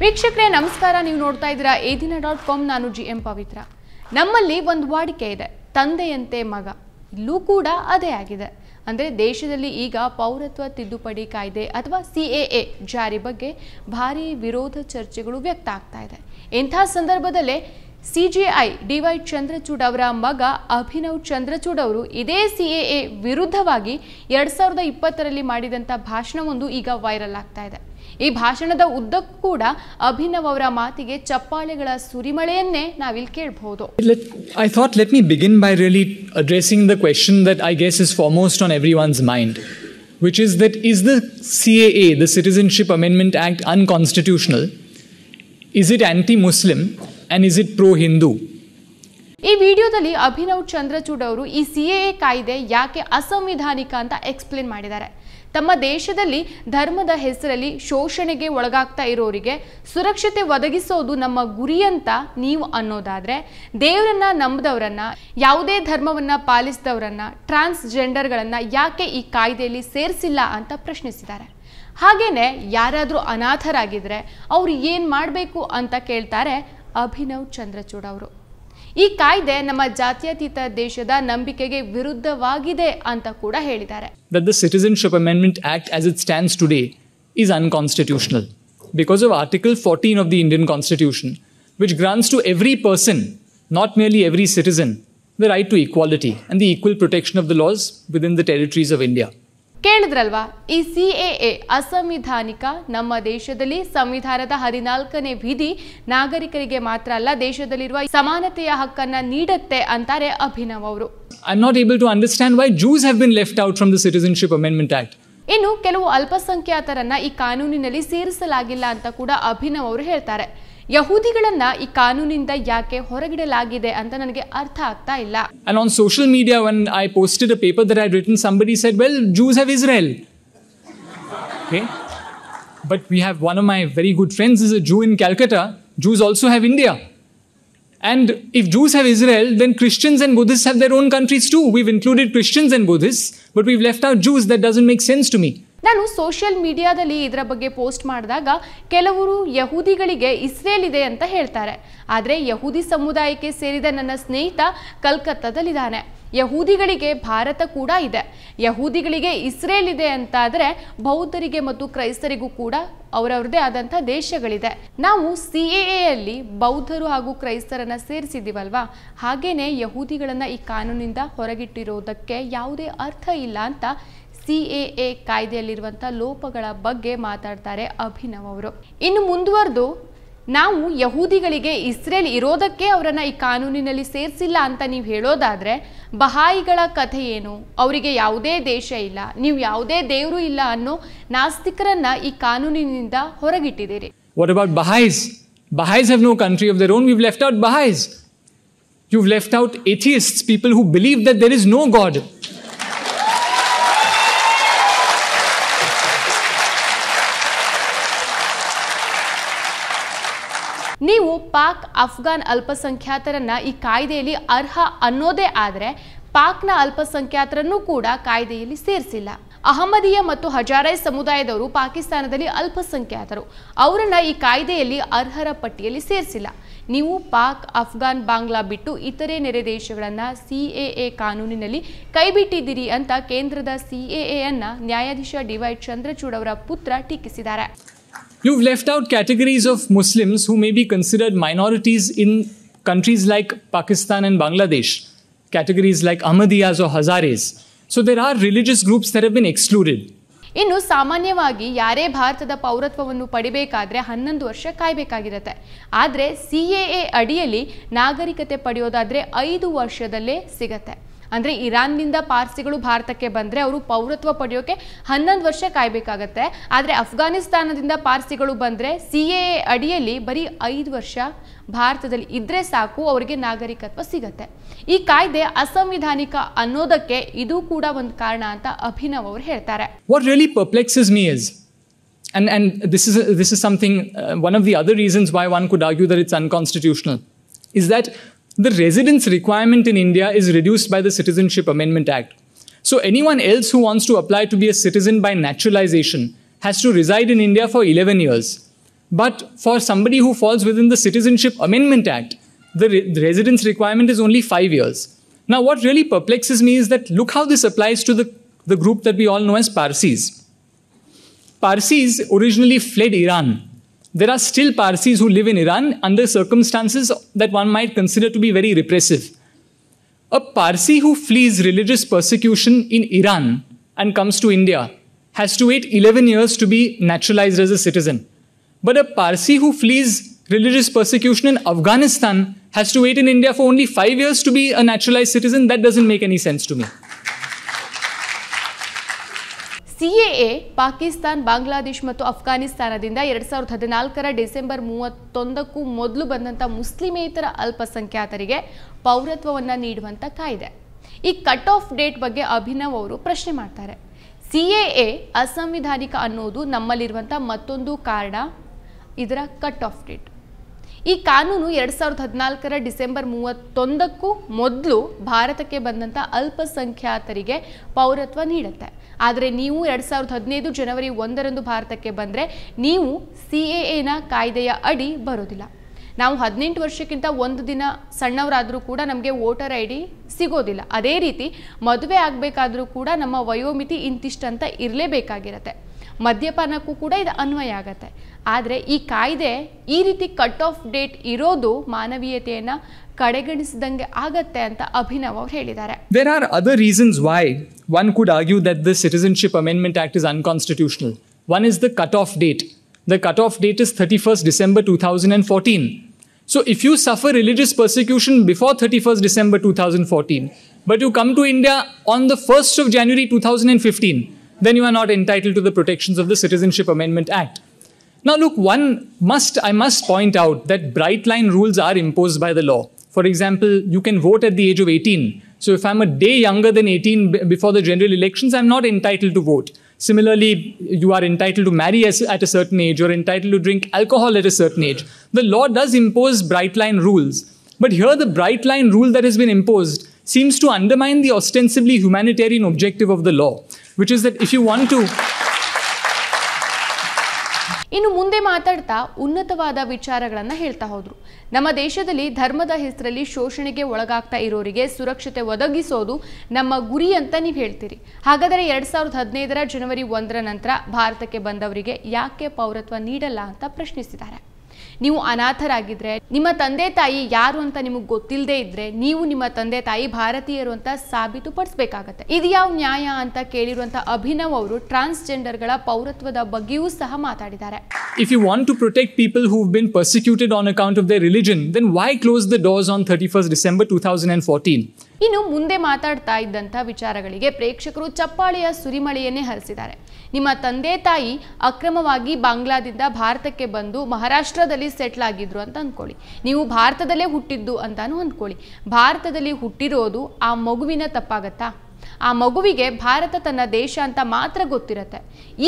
ವೀಕ್ಷಕರೇ, ನಮಸ್ಕಾರ. ನೀವು ನೋಡ್ತಾ ಇದ್ದೀರಾ ಎ ದಿನ ಡಾಟ್ ಕಾಮ್. ನಾನು ಜಿ ಎಂ ಪವಿತ್ರ. ನಮ್ಮಲ್ಲಿ ಒಂದು ವಾಡಿಕೆ ಇದೆ. ತಂದೆಯಂತೆ ಮಗ. ಇಲ್ಲೂ ಕೂಡ ಅದೇ ಆಗಿದೆ. ಅಂದರೆ ದೇಶದಲ್ಲಿ ಈಗ ಪೌರತ್ವ ತಿದ್ದುಪಡಿ ಕಾಯ್ದೆ ಅಥವಾ ಸಿ ಎ ಎ ಜಾರಿ ಬಗ್ಗೆ ಭಾರೀ ವಿರೋಧ ಚರ್ಚೆಗಳು ವ್ಯಕ್ತ ಆಗ್ತಾ ಇದೆ. ಇಂಥ ಸಂದರ್ಭದಲ್ಲೇ ಸಿ ಡಿವೈ ಐ ಚಂದ್ರಚೂಡ್ ಅವರ ಮಗ ಅಭಿನವ್ ಚಂದ್ರಚೂಡ್ ಅವರು ಇದೇ ಸಿಎಎ ವಿರುದ್ಧವಾಗಿ ಎರಡ್ ಸಾವಿರದ ಇಪ್ಪತ್ತರಲ್ಲಿ ಮಾಡಿದಂಥ ಭಾಷಣವೊಂದು ಈಗ ವೈರಲ್ ಆಗ್ತಾ ಇದೆ. ಈ ಭಾಷಣದ ಉದ್ದಕ್ಕೂ ಕೂಡ ಅಭಿನವ್ ಅವರ ಮಾತಿಗೆ ಚಪ್ಪಾಳೆಗಳ ಸುರಿಮಳೆಯನ್ನೇ ನಾವಿಲ್ಲಿ ಕೇಳಬಹುದು. Let I thought let me begin by really addressing the question that I guess is foremost on everyone's mind, which is that is the CAA, the citizenship amendment act unconstitutional is it anti Muslim? And is it pro Hindu? ಈ ವಿಡಿಯೋದಲ್ಲಿ ಅಭಿನವ್ ಚಂದ್ರಚೂಡ್ ಅವರು ಈ C A ಕಾಯ್ದೆ ಯಾಕೆ ಅಸಂವಿಧಾನಿಕ ಅಂತ explain ಮಾಡಿದ್ದಾರೆ ತಮ್ಮ ದೇಶದಲ್ಲಿ ಧರ್ಮದ ಹೆಸರಲ್ಲಿ ಶೋಷಣೆಗೆ ಒಳಗಾಗ್ತಾ ಇರೋರಿಗೆ ಸುರಕ್ಷತೆ ಒದಗಿಸೋದು ನಮ್ಮ ಗುರಿ ಅಂತ ನೀವು ಅನ್ನೋದಾದರೆ ದೇವರನ್ನ ನಂಬದವರನ್ನ, ಯಾವುದೇ ಧರ್ಮವನ್ನ ಪಾಲಿಸಿದವರನ್ನ, ಟ್ರಾನ್ಸ್ಜೆಂಡರ್ಗಳನ್ನ ಯಾಕೆ ಈ ಕಾಯ್ದೆಯಲ್ಲಿ ಸೇರಿಸಿಲ್ಲ ಅಂತ ಪ್ರಶ್ನಿಸಿದ್ದಾರೆ ಹಾಗೇನೆ ಯಾರಾದರೂ ಅನಾಥರಾಗಿದ್ರೆ ಅವ್ರು ಏನು ಮಾಡಬೇಕು ಅಂತ ಕೇಳ್ತಾರೆ ಅಭಿನವ್ ಚಂದ್ರಚೂಡ್ ಅವರು ಈ ಕಾಯ್ದೆ ನಮ್ಮ ಜಾತ್ಯತೀತ ದೇಶದ ನಂಬಿಕೆಗೆ ವಿರುದ್ಧವಾಗಿದೆ ಅಂತ ಕೂಡ ಹೇಳಿದ್ದಾರೆ That the Citizenship Amendment Act, as it stands today, is unconstitutional because of Article 14 of the Indian Constitution, which grants to every person, not merely every citizen, the right to equality and the equal protection of the laws within the territories of India. ಕೇಳಿದ್ರಲ್ವಾ? ಈ C A A ಅಸಂವಿಧಾನಿಕ ನಮ್ಮ ದೇಶದಲ್ಲಿ ಸಂವಿಧಾನದ ಹದಿನಾಲ್ಕನೇ ವಿಧಿ ನಾಗರಿಕರಿಗೆ ಮಾತ್ರ ಅಲ್ಲ ದೇಶದಲ್ಲಿರುವ ಸಮಾನತೆಯ ಹಕ್ಕನ್ನ ನೀಡುತ್ತೆ ಅಂತಾರೆ ಅಭಿನವ್ ಅವರು. I not able to understand why Jews have been left out from the citizenship amendment act ಇನ್ನು ಕೆಲವು ಅಲ್ಪಸಂಖ್ಯಾತರನ್ನ ಈ ಕಾನೂನಿನಲ್ಲಿ ಸೇರಿಸಲಾಗಿಲ್ಲ ಅಂತ ಕೂಡ ಅಭಿನವ್ ಅವರು ಹೇಳ್ತಾರೆ. ಯಹೂದಿಗಳನ್ನ ಈ ಕಾನೂನಿಂದ ಯಾಕೆ ಹೊರಗಿಡಲಾಗಿದೆ ಅಂತ ನನಗೆ ಅರ್ಥ ಆಗ್ತಾ ಇಲ್ಲ And on social media, when I posted a paper that I'd written, somebody said, Well, Jews have Israel. Okay? But we have one of my very good friends is a Jew in Calcutta. Jews also have India. And if Jews have Israel, then Christians and Buddhists have their own countries too. We've included Christians and Buddhists, but we've left out Jews. That doesn't make sense to me. ನಾನು social ಮೀಡಿಯಾದಲ್ಲಿ ಇದರ ಬಗ್ಗೆ post ಮಾಡಿದಾಗ ಕೆಲವರು ಯಹೂದಿಗಳಿಗೆ Israel ಇದೆ ಅಂತ ಹೇಳ್ತಾರೆ. ಆದರೆ ಯಹೂದಿ ಸಮುದಾಯಕ್ಕೆ ಸೇರಿದ ನನ್ನ ಸ್ನೇಹಿತ ಕಲ್ಕತ್ತಾದಲ್ಲಿದ್ದಾನೆ. ಯಹೂದಿಗಳಿಗೆ ಭಾರತ ಕೂಡ ಇದೆ. ಯಹೂದಿಗಳಿಗೆ ಇಸ್ರೇಲ್ ಇದೆ ಅಂತಾದರೆ ಬೌದ್ಧರಿಗೆ ಮತ್ತು ಕ್ರೈಸ್ತರಿಗೂ ಕೂಡ ಅವರವ್ರದೇ ಆದಂಥ ದೇಶಗಳಿದೆ. ನಾವು ಸಿ ಎಲ್ಲಿ ಬೌದ್ಧರು ಹಾಗೂ ಕ್ರೈಸ್ತರನ್ನ ಸೇರಿಸಿದ್ದೀವಲ್ವಾ? ಹಾಗೇನೆ ಯಹೂದಿಗಳನ್ನು ಈ ಕಾನೂನಿಂದ ಹೊರಗಿಟ್ಟಿರೋದಕ್ಕೆ ಯಾವುದೇ ಅರ್ಥ ಇಲ್ಲ ಅಂತ ಸಿ ಎ ಎ ಕಾಯ್ದೆಯಲ್ಲಿರುವಂಥ ಲೋಪಗಳ ಬಗ್ಗೆ ಮಾತಾಡ್ತಾರೆ ಅಭಿನವ್ ಅವರು ಇನ್ನು ಮುಂದುವರೆದು ನಾವು ಯಹೂದಿಗಳಿಗೆ ಇಸ್ರೇಲ್ ಇರೋದಕ್ಕೆ ಅವರನ್ನ ಈ ಕಾನೂನಿನಲ್ಲಿ ಸೇರಿಸಿಲ್ಲ ಅಂತ ನೀವು ಹೇಳೋದಾದ್ರೆ ಬಹಾಯಿಗಳ ಕಥೆ ಏನು ಅವರಿಗೆ ಯಾವುದೇ ದೇಶ ಇಲ್ಲ ನೀವು ಯಾವುದೇ ದೇವರು ಇಲ್ಲ ಅನ್ನೋ ನಾಸ್ತಿಕರನ್ನ ಈ ಕಾನೂನಿನಿಂದ ಹೊರಗಿಟ್ಟಿದ್ದೀರಿ What about Baha'is Baha'is have no country of their own. We've left out Baha'is. You've left out atheists, people who believe that there is no God. ನೀವು ಪಾಕ್ ಅಫ್ಘಾನ್ ಅಲ್ಪಸಂಖ್ಯಾತರನ್ನ ಈ ಕಾಯ್ದೆಯಲ್ಲಿ ಅರ್ಹ ಅನ್ನೋದೇ ಆದರೆ ಪಾಕ್ನ ಅಲ್ಪಸಂಖ್ಯಾತರನ್ನು ಕೂಡ ಕಾಯ್ದೆಯಲ್ಲಿ ಸೇರಿಸಿಲ್ಲ. ಅಹಮದಿಯ ಮತ್ತು ಹಜಾರೈ ಸಮುದಾಯದವರು ಪಾಕಿಸ್ತಾನದಲ್ಲಿ ಅಲ್ಪಸಂಖ್ಯಾತರು. ಅವರನ್ನ ಈ ಕಾಯ್ದೆಯಲ್ಲಿ ಅರ್ಹರ ಪಟ್ಟಿಯಲ್ಲಿ ಸೇರಿಸಿಲ್ಲ. ನೀವು ಪಾಕ್, ಅಫ್ಘಾನ್, ಬಾಂಗ್ಲಾ ಬಿಟ್ಟು ಇತರೆ ನೆರೆ ದೇಶಗಳನ್ನ ಸಿ ಕಾನೂನಿನಲ್ಲಿ ಕೈಬಿಟ್ಟಿದ್ದೀರಿ ಅಂತ ಕೇಂದ್ರದ ಸಿ ಎ ಅನ್ನ ನ್ಯಾಯಾಧೀಶ ಡಿವೈ ಚಂದ್ರಚೂಡ್ ಅವರ ಪುತ್ರ ಟೀಕಿಸಿದ್ದಾರೆ. You've left out categories of Muslims who may be considered minorities in countries like Pakistan and Bangladesh, categories like Ahmadiyas or Hazares. So there are religious groups that have been excluded. ಇನ್ನು ಸಾಮಾನ್ಯವಾಗಿ ಯಾರೇ ಭಾರತದ ಪೌರತ್ವವನ್ನು ಪಡಿಬೇಕಾದ್ರೆ ಹನ್ನೊಂದು ವರ್ಷ ಕಾಯಬೇಕಾಗಿರುತ್ತೆ ಆದರೆ C A ಅಡಿಯಲ್ಲಿ ನಾಗರಿಕತೆ ಪಡೆಯೋದಾದರೆ ಐದು ವರ್ಷದಲ್ಲೇ ಸಿಗತ್ತೆ ಅಂದರೆ ಇರಾನ್ನಿಂದ ಪಾರ್ಸಿಗಳು ಭಾರತಕ್ಕೆ ಬಂದರೆ ಅವರು ಪೌರತ್ವ ಪಡೆಯೋಕೆ ಹನ್ನೊಂದು ವರ್ಷ ಕಾಯಬೇಕಾಗತ್ತೆ. ಆದರೆ ಅಫ್ಘಾನಿಸ್ತಾನದಿಂದ ಪಾರ್ಸಿಗಳು ಬಂದರೆ ಸಿ ಎ ಅಡಿಯಲ್ಲಿ ಬರೀ ಐದು ವರ್ಷ ಭಾರತದಲ್ಲಿ ಇದ್ರೆ ಸಾಕು ಅವರಿಗೆ ನಾಗರಿಕತ್ವ ಸಿಗತ್ತೆ. ಈ ಕಾಯ್ದೆ ಅಸಂವಿಧಾನಿಕ ಅನ್ನೋದಕ್ಕೆ ಇದು ಕೂಡ ಒಂದು ಕಾರಣ ಅಂತ ಅಭಿನವ್ ಅವರು ಹೇಳ್ತಾರೆ. What really perplexes me is, and, and this, is, this is something, uh, one of the other reasons why one could argue that it's unconstitutional, is that the residence requirement in India is reduced by the Citizenship Amendment Act. So anyone else who wants to apply to be a citizen by naturalization has to reside in India for 11 years. But for somebody who falls within the Citizenship Amendment Act, the, re- the residence requirement is only five years. Now, what really perplexes me is that look how this applies to the, the group that we all know as Parsis. Parsis originally fled Iran. There are still Parsis who live in Iran under circumstances that one might consider to be very repressive. A Parsi who flees religious persecution in Iran and comes to India has to wait 11 years to be naturalized as a citizen. But a Parsi who flees religious persecution in Afghanistan has to wait in India for only five years to be a naturalized citizen. That doesn't make any sense to me. CAA, Pakistan, Bangladesh ಮತ್ತು ಅಫ್ಘಾನಿಸ್ತಾನದಿಂದ ಎರಡ್ ಸಾವಿರದ ಹದಿನಾಲ್ಕರ December ಮೂವತ್ತೊಂದಕ್ಕೂ ಮೊದಲು ಬಂದಂಥ ಮುಸ್ಲಿಮೇತರ ಅಲ್ಪಸಂಖ್ಯಾತರಿಗೆ ಪೌರತ್ವವನ್ನು ನೀಡುವಂಥ ಕಾಯ್ದೆ. ಈ ಕಟ್ ಆಫ್ ಡೇಟ್ ಬಗ್ಗೆ ಅಭಿನವ್ ಅವರು ಪ್ರಶ್ನೆ ಮಾಡ್ತಾರೆ. ಸಿಎಎ ಅಸಂವಿಧಾನಿಕ ಅನ್ನೋದು ನಮ್ಮಲ್ಲಿರುವಂಥ ಮತ್ತೊಂದು ಕಾರಣ? ಇದರ ಕಟ್ ಆಫ್ ಡೇಟ್ ಈ ಕಾನೂನು ಎರಡ್ ಸಾವಿರದ ಹದಿನಾಲ್ಕರ ಡಿಸೆಂಬರ್ ಮೂವತ್ತೊಂದಕ್ಕೂ ಮೊದಲು ಭಾರತಕ್ಕೆ ಬಂದಂಥ ಅಲ್ಪಸಂಖ್ಯಾತರಿಗೆ ಪೌರತ್ವ ನೀಡುತ್ತೆ. ಆದರೆ ನೀವು ಎರಡ್ ಸಾವಿರದ ಹದಿನೈದು ಜನವರಿ ಒಂದರಂದು ಭಾರತಕ್ಕೆ ಬಂದರೆ ನೀವು ಸಿ ಎ ಎನ ಕಾಯ್ದೆಯ ಅಡಿ ಬರೋದಿಲ್ಲ. ನಾವು ಹದಿನೆಂಟು ವರ್ಷಕ್ಕಿಂತ ಒಂದು ದಿನ ಸಣ್ಣವರಾದರೂ ಕೂಡ ನಮಗೆ ವೋಟರ್ ಐ ಡಿ ಸಿಗೋದಿಲ್ಲ. ಅದೇ ರೀತಿ ಮದುವೆ ಆಗಬೇಕಾದರೂ ಕೂಡ ನಮ್ಮ ವಯೋಮಿತಿ ಇಂತಿಷ್ಟಂತ ಇರಲೇಬೇಕಾಗಿರತ್ತೆ. ಮದ್ಯಪಾನಕ್ಕೂ ಕೂಡ ಇದು ಅನ್ವಯ ಆಗತ್ತೆ. ಆದರೆ ಈ ಕಾಯ್ದೆ ಈ ರೀತಿ ಕಟ್ ಆಫ್ ಡೇಟ್ ಇರೋದು ಮಾನವೀಯತೆಯನ್ನು ಕಡೆಗಣಿಸಿದಂಗೆ ಆಗತ್ತೆ ಅಂತ ಅಭಿನವ್ ಅವ್ರು ಹೇಳಿದ್ದಾರೆ. There are other reasons why one could argue that the Citizenship Amendment Act is unconstitutional. One is the cutoff date. The cutoff date is 31st December 2014. So if you suffer religious persecution before 31st December 2014, but you come to India on the 1st of January 2015, then you are not entitled to the protections of the Citizenship Amendment Act. Now, look, one must, I must point out that bright line rules are imposed by the law. For example, you can vote at the age of 18. So, if I'm a day younger than 18 before the general elections, I'm not entitled to vote. Similarly, you are entitled to marry at a certain age, you're entitled to drink alcohol at a certain age. The law does impose bright line rules. But here, the bright line rule that has been imposed seems to undermine the ostensibly humanitarian objective of the law, which is that if you want to ಇನ್ನು ಮುಂದೆ ಮಾತಾಡ್ತಾ ಉನ್ನತವಾದ ವಿಚಾರಗಳನ್ನು ಹೇಳ್ತಾ ಹೋದ್ರು. ನಮ್ಮ ದೇಶದಲ್ಲಿ ಧರ್ಮದ ಹೆಸರಲ್ಲಿ ಶೋಷಣೆಗೆ ಒಳಗಾಗ್ತಾ ಇರೋರಿಗೆ ಸುರಕ್ಷತೆ ಒದಗಿಸೋದು ನಮ್ಮ ಗುರಿ ಅಂತ ನೀವು ಹೇಳ್ತೀರಿ. ಹಾಗಾದರೆ ಎರಡ್ ಸಾವಿರದ ಹದಿನೈದರ ಜನವರಿ ಒಂದರ ನಂತರ ಭಾರತಕ್ಕೆ ಬಂದವರಿಗೆ ಯಾಕೆ ಪೌರತ್ವ ನೀಡಲ್ಲ ಅಂತ ಪ್ರಶ್ನಿಸಿದ್ದಾರೆ. ನೀವು ಅನಾಥರಾಗಿದ್ರೆ ನಿಮ್ಮ ತಂದೆ ತಾಯಿ ಯಾರು ಅಂತ ನಿಮಗೆ ಗೊತ್ತಿಲ್ಲದೆ ಇದ್ರೆ ನೀವು ನಿಮ್ಮ ತಂದೆ ತಾಯಿ ಭಾರತೀಯರು ಅಂತ ಸಾಬೀತುಪಡಿಸಬೇಕಾಗತ್ತೆ ಇದು ಯಾವ ನ್ಯಾಯ ಅಂತ ಕೇಳಿರುವಂತ ಅಭಿನವ್ ಅವರು ಟ್ರಾನ್ಸ್ಜೆಂಡರ್ಗಳ ಪೌರತ್ವದ ಬಗ್ಗೆಯೂ ಸಹ ಮಾತಾಡಿದ್ದಾರೆ If you want to protect people who've been persecuted on account of their religion, then why close the doors on 31st December 2014? ಇನ್ನು ಮುಂದೆ ಮಾತಾಡ್ತಾ ಇದ್ದಂಥ ವಿಚಾರಗಳಿಗೆ ಪ್ರೇಕ್ಷಕರು ಚಪ್ಪಾಳೆಯ ಸುರಿಮಳೆಯನ್ನೇ ಹರಿಸಿದ್ದಾರೆ. ನಿಮ್ಮ ತಂದೆ ತಾಯಿ ಅಕ್ರಮವಾಗಿ ಬಾಂಗ್ಲಾದಿಂದ ಭಾರತಕ್ಕೆ ಬಂದು ಮಹಾರಾಷ್ಟ್ರದಲ್ಲಿ ಸೆಟ್ಲ್ ಆಗಿದ್ರು ಅಂತ ಅಂದ್ಕೊಳ್ಳಿ ನೀವು ಭಾರತದಲ್ಲೇ ಹುಟ್ಟಿದ್ದು ಅಂತಾನು ಅಂದ್ಕೊಳ್ಳಿ ಭಾರತದಲ್ಲಿ ಹುಟ್ಟಿರೋದು ಆ ಮಗುವಿನ ತಪ್ಪಾಗತ್ತಾ? ಆ ಮಗುವಿಗೆ ಭಾರತ ತನ್ನ ದೇಶ ಅಂತ ಮಾತ್ರ ಗೊತ್ತಿರುತ್ತೆ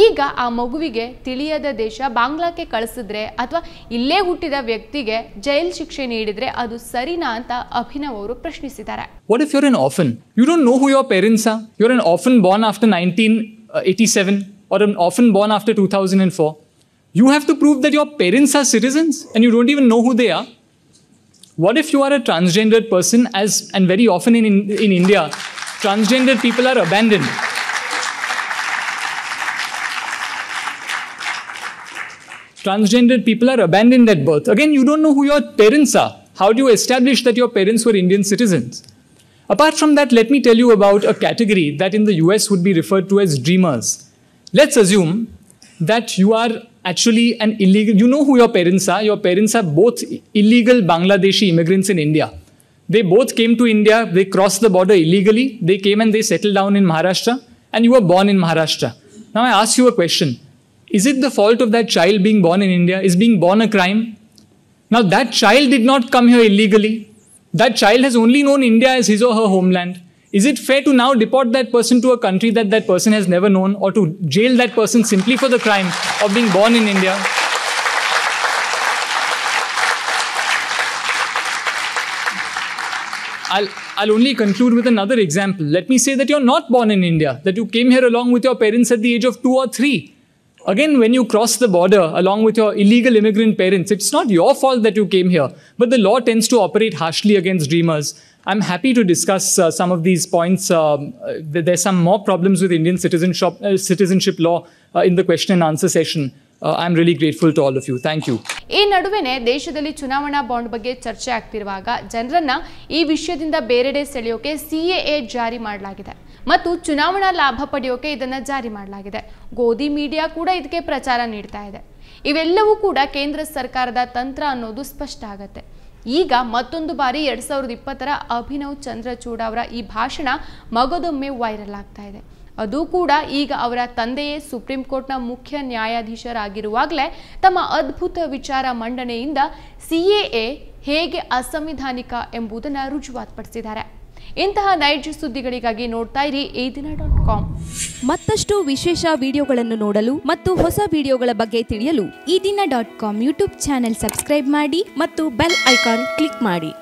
ಈಗ ಆ ಮಗುವಿಗೆ ತಿಳಿಯದ ದೇಶ ಬಾಂಗ್ಲಾಕ್ಕೆ ಕಳಿಸಿದ್ರೆ ಅಥವಾ ಇಲ್ಲೇ ಹುಟ್ಟಿದ ವ್ಯಕ್ತಿಗೆ ಜೈಲ್ ಶಿಕ್ಷೆ ನೀಡಿದ್ರೆ ಅದು ಸರಿನಾ ಅಂತ ಅಭಿನವ್ ಅವರು ಪ್ರಶ್ನಿಸಿದ್ದಾರೆ What if you're an orphan? You don't know who your parents are. You're an orphan born after 1987 or an orphan born after 2004. You have to prove that your parents are citizens and you don't even know who they are. What if you are a transgendered person, as and very often in, in India, transgendered people are abandoned? Transgendered people are abandoned at birth. Again, you don't know who your parents are. How do you establish that your parents were Indian citizens? Apart from that, let me tell you about a category that in the US would be referred to as dreamers. Let's assume that you are actually an illegal, you know who your parents are. Your parents are both illegal Bangladeshi immigrants in India. They both came to India, they crossed the border illegally, they came and they settled down in Maharashtra, and you were born in Maharashtra. Now I ask you a question Is it the fault of that child being born in India? Is being born a crime? Now, that child did not come here illegally. That child has only known India as his or her homeland. Is it fair to now deport that person to a country that that person has never known or to jail that person simply for the crime of being born in India? I'll, I'll only conclude with another example. Let me say that you're not born in India, that you came here along with your parents at the age of two or three. Again, when you cross the border along with your illegal immigrant parents, it's not your fault that you came here, but the law tends to operate harshly against dreamers. I'm happy to discuss uh, some of these points. Um, uh, there's some more problems with Indian citizenship, uh, citizenship law uh, in the question and answer session. Uh, I'm really grateful to all of you. Thank you ಈ ನಡುವೆನೆ ದೇಶದಲ್ಲಿ ಚುನಾವಣಾ bond ಬಗ್ಗೆ ಚರ್ಚೆ ಆಗ್ತಿರುವಾಗ ಜನರನ್ನ ಈ ವಿಷಯದಿಂದ ಬೇರೆಡೆ ಸೆಳೆಯೋಕೆ ಸಿಎಎ ಜಾರಿ ಮಾಡಲಾಗಿದೆ. ಮತ್ತು ಚುನಾವಣಾ ಲಾಭ ಪಡೆಯೋಕೆ ಇದನ್ನ ಜಾರಿ ಮಾಡಲಾಗಿದೆ. ಗೋಧಿ ಮೀಡಿಯಾ ಕೂಡ ಇದಕ್ಕೆ ಪ್ರಚಾರ ನೀಡ್ತಾ ಇದೆ. ಇವೆಲ್ಲವೂ ಕೂಡ ಕೇಂದ್ರ ಸರ್ಕಾರದ ತಂತ್ರ ಅನ್ನೋದು ಸ್ಪಷ್ಟ ಆಗತ್ತೆ. ಈಗ ಮತ್ತೊಂದು ಬಾರಿ ಎರಡ್ ಸಾವಿರದ ಇಪ್ಪತ್ತರ ಅಭಿನವ್ ಚಂದ್ರಚೂಡ ಅವರ ಈ ಭಾಷಣ ಮಗದೊಮ್ಮೆ ವೈರಲ್ ಆಗ್ತಾ ಇದೆ. ಅದು ಕೂಡ ಈಗ ಅವರ ತಂದೆಯೇ ಸುಪ್ರೀಂ ಕೋರ್ಟ್ನ ಮುಖ್ಯ ನ್ಯಾಯಾಧೀಶರಾಗಿರುವಾಗಲೇ ತಮ್ಮ ಅದ್ಭುತ ವಿಚಾರ ಮಂಡನೆಯಿಂದ ಸಿಎಎ ಹೇಗೆ ಅಸಂವಿಧಾನಿಕ ಎಂಬುದನ್ನು ರುಜುವಾತ್ಪಡಿಸಿದ್ದಾರೆ. ಇಂತಹ ನೈಜ ಸುದ್ದಿಗಳಿಗಾಗಿ ನೋಡ್ತಾ ಇರಿ ಈ ದಿನ ಡಾಟ್ ಕಾಮ್. ಮತ್ತಷ್ಟು ವಿಶೇಷ ವಿಡಿಯೋಗಳನ್ನು ನೋಡಲು ಮತ್ತು ಹೊಸ ವಿಡಿಯೋಗಳ ಬಗ್ಗೆ ತಿಳಿಯಲು ಈ ದಿನ dot com YouTube channel subscribe ಮಾಡಿ ಮತ್ತು ಬೆಲ್ ಐಕಾನ್ ಕ್ಲಿಕ್ ಮಾಡಿ.